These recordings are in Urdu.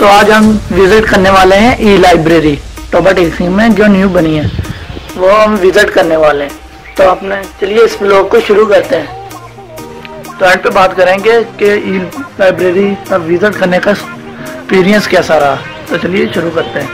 تو آج ہم وزٹ کرنے والے ہیں ای لائبریری ٹوبا ٹیکسی میں جو نیو بنی ہے، وہ ہم وزٹ کرنے والے ہیں. تو اپنے چلیے اس بلاگ کو شروع کرتے ہیں. تو اینڈ پہ بات کریں گے کہ ای لائبریری کا وزٹ کرنے کا ایکسپیرئنس کیسا رہا. تو چلیے شروع کرتے ہیں.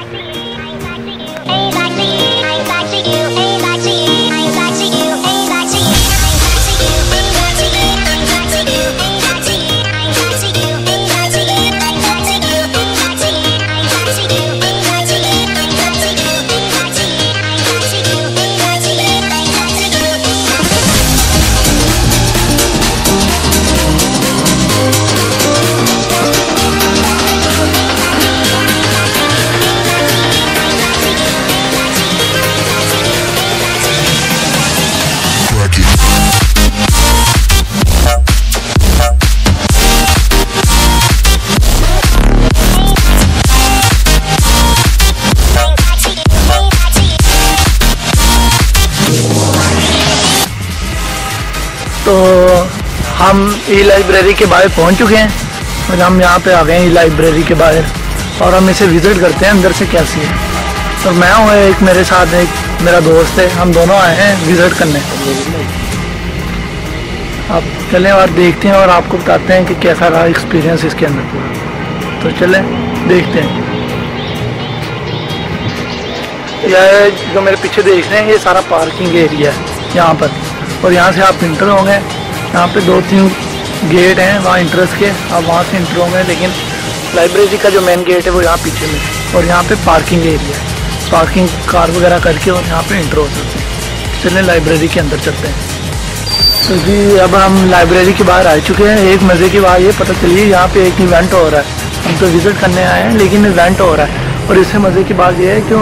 تو ہم ای لائبریری کے باہر پہنچ چکے ہیں اور ہم یہاں پہ آ گئے ہیں ای لائبریری کے باہر اور ہم اسے وزٹ کرتے ہیں اندر سے کیسی ہے۔ اور میں ہوں ایک میرے ساتھ ایک میرا دوست ہے، ہم دونوں آئے ہیں وزٹ کرنے۔ اب چلیں اور دیکھتے ہیں اور آپ کو بتاتے ہیں کہ کیسا رہا ایکسپیرینس اس کے اندر۔ پورا تو چلیں، دیکھتے ہیں۔ یہ جو میرے پیچھے دیکھ رہے ہیں، یہ سارا پارکنگ ایریا ہے یہاں پر۔ اور یہاں سے آپ انٹر ہوں گے۔ یہاں پہ دو تین گیٹ ہیں، وہاں انٹرس کے، آپ وہاں سے انٹر ہوں گے، لیکن لائبریری کا جو مین گیٹ ہے وہ یہاں پیچھے میں۔ اور یہاں پہ پارکنگ ایریا ہے۔ پارکنگ کار وغیرہ کر کے اور یہاں پہ انٹر ہو سکتے ہیں۔ چلیں لائبریری کے اندر چلتے ہیں۔ تو جی اب ہم لائبریری کے باہر آ چکے ہیں۔ ایک مزے کی بات یہ پتہ چلیے یہاں پہ ایک ایونٹ ہو رہا ہے۔ ہم تو وزٹ کرنے آئے ہیں، لیکن ایونٹ ہو رہا ہے۔ اور اس سے مزے کی بات یہ ہے کہ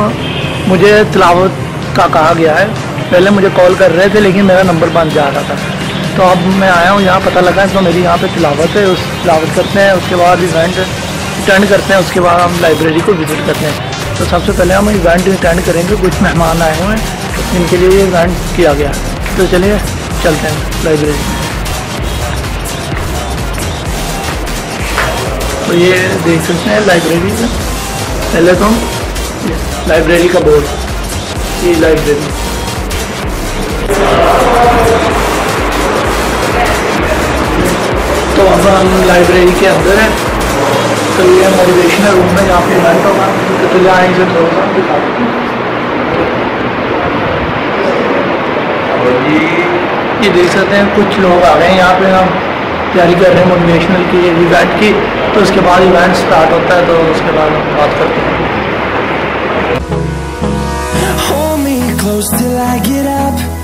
مجھے تلاوت کا کہا گیا ہے۔ پہلے مجھے کال کر رہے تھے لیکن میرا نمبر بند جا رہا تھا۔ تو اب میں آیا ہوں، یہاں پتہ لگا تو میری یہاں پہ تلاوت ہے، اس تلاوت کرتے ہیں، اس کے بعد ایونٹ اٹینڈ کرتے ہیں، اس کے بعد ہم لائبریری کو وزٹ کرتے ہیں۔ تو سب سے پہلے ہم ایونٹ اٹینڈ کریں گے، کچھ مہمان آئے ہوئے ہیں جن کے لیے یہ ایونٹ کیا گیا۔ تو چلیے، چلتے ہیں لائبریری تو یہ دیکھ سکتے ہیں لائبریری میں۔ پہلے تو لائبریری کا بورڈ یہ لائبریری تو اب ہم لائبریری کے اندر ہیں تو یہ موٹیویشنل روم ہے یہاں پہ ایونٹ ہوگا تو چلے آئیں سے تھوڑا سا دکھا دیں یہ دیکھ سکتے ہیں کچھ لوگ آ گئے ہیں یہاں پہ ہم تیاری کر رہے ہیں موٹیویشنل کی ایونٹ کی تو اس کے بعد ایونٹ سٹارٹ ہوتا ہے تو اس کے بعد ہم بات کرتے ہیں close till I get up.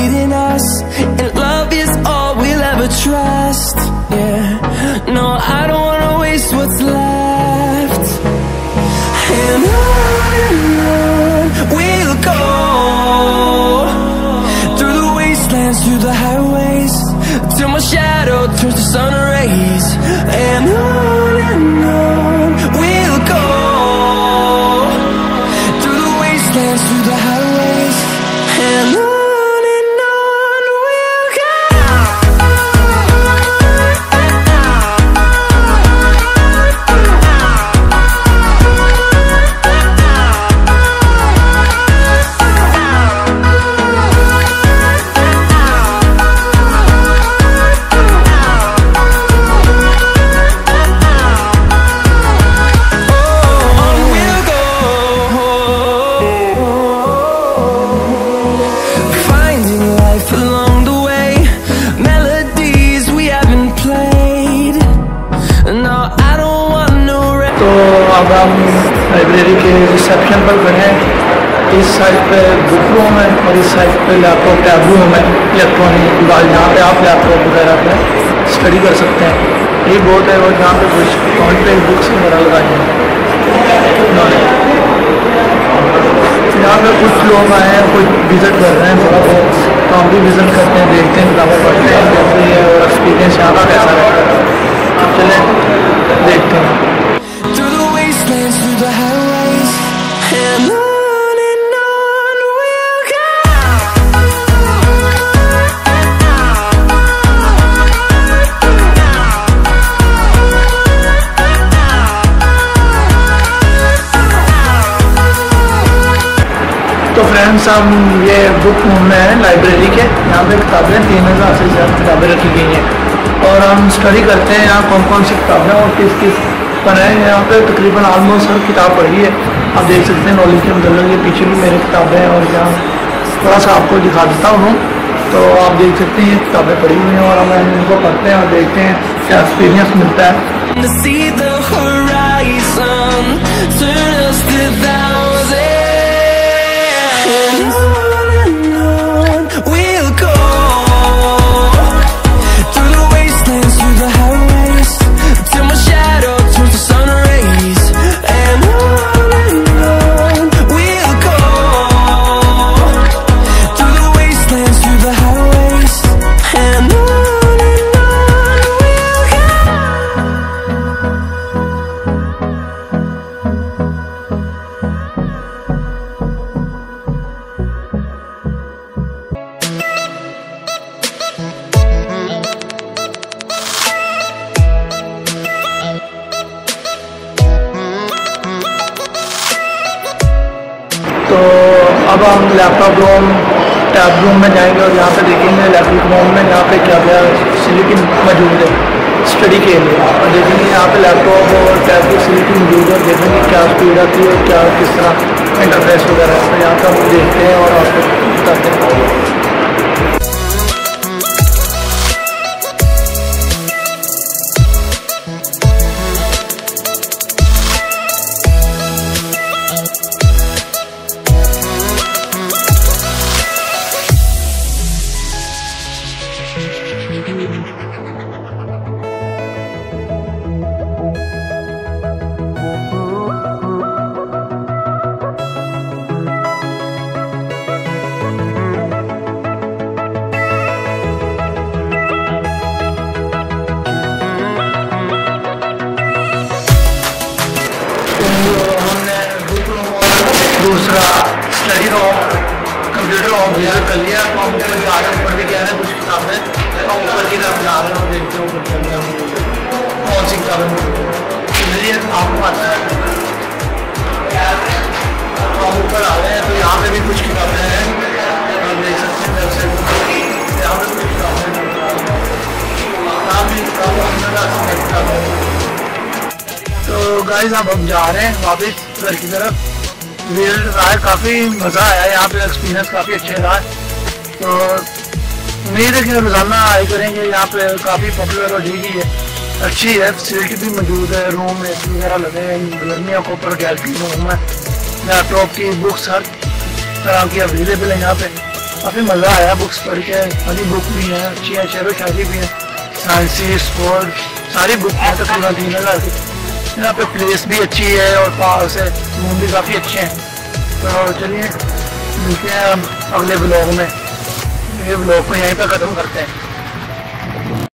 reception پر کھڑے ہیں اس سائڈ پہ بک روم ہے اور اس سائڈ پہ لیپ ٹاپ ٹیب روم ہے الیکٹرانک ڈیوائس جہاں پہ آپ لیپ ٹاپ وغیرہ پہ اسٹڈی کر سکتے ہیں۔ یہ بورڈ ہے اور جہاں پہ کچھ کاؤنٹ پہ بکس وغیرہ لگائی ہیں۔ یہاں پہ کچھ لوگ آئے ہیں کچھ وزٹ کر رہے ہیں، تھوڑا بہت۔ تو ہم بھی وزٹ کرتے ہیں، دیکھتے ہیں، کتابیں پڑھتے ہیں اور ایکسپیرینس یہاں کا تو فرینڈس ہم یہ بک روم میں ہیں لائبریری کے۔ یہاں پہ کتابیں تین ہزار سے زیادہ کتابیں رکھی گئی ہیں۔ اور ہم اسٹڈی کرتے ہیں یہاں کون کون سی کتابیں اور کس کس پر ہیں۔ یہاں پہ تقریباً آلموسٹ ہر کتاب پڑھی ہے۔ آپ دیکھ سکتے ہیں نالج کے مطلب یہ پیچھے بھی میرے کتابیں ہیں اور یہاں تھوڑا سا آپ کو دکھا دیتا ہوں۔ تو آپ دیکھ سکتے ہیں یہ کتابیں پڑھی ہوئی ہیں اور ہم ان کو پڑھتے ہیں اور دیکھتے ہیں کیا ایکسپیرینس ملتا ہے۔ تو اب ہم laptop room, tab room میں جائیں گے اور یہاں پہ دیکھیں گے لیپ ٹاپ روم میں یہاں پہ کیا کیا سلیکن موجود ہے اسٹڈی کے لیے۔ اور دیکھیں گے یہاں پہ لیپ ٹاپ اور ٹیب کی سلیکن موجود ہے۔ اور دیکھیں گے کیا اسپیڈ آتی ہے اور کیا کس طرح انٹرفیس وغیرہ ہے۔ تو یہاں پہ ہم دیکھتے ہیں اور آپ کو بتاتے ہیں۔ دوسرا study room computer room visit کر لیا تو ہم اوپر جا رہے ہیں اوپر بھی گیا ہے کچھ کتابیں ہم اوپر کی طرف جا رہے ہیں اور دیکھتے ہیں اوپر کیا کیا ہے۔ کون سی کتابیں موجود ہیں۔ آپ کو آتا ہے۔ ہم اوپر آ رہے ہیں تو یہاں پہ بھی کچھ کتابیں ہیں۔ آپ دیکھ سکتے ہیں ویب سائٹ یہاں پہ کچھ کتابیں یہاں بھی کتابیں ہیں، کتابیں ہیں۔ تو گائز اب ہم جا رہے ہیں واپس گھر کی طرف۔ ویل رہا ہے کافی مزہ آیا یہاں پہ ایکسپیرینس کافی اچھے رہا ہے تو امید ہے کہ روزانہ آئے کریں گے۔ یہاں پہ کافی پاپولر ہو جائے گی ہے۔ اچھی ہے فیسلٹی بھی موجود ہے۔ روم اے سی وغیرہ لگے ہیں۔ گرمیوں کے اوپر گیلری روم ہے۔ لیپ ٹاپ کی بکس ہر طرح کی اویلیبل ہے یہاں پہ۔ کافی مزہ آیا بکس پڑھ کے۔ ہری بک بھی ہیں، اچھی ہیں شعر و شاعری بھی ہیں۔ سائنسی اسپورٹ ساری بک ہیں۔ تقریباً تین ہزار کی۔ یہاں پہ پلیس بھی اچھی ہے اور پارکس ہے روم بھی کافی اچھے ہیں۔ تو چلیے، ملتے ہیں ہم اگلے بلاگ میں۔ یہ بلاگ کو یہیں پہ ختم کرتے ہیں۔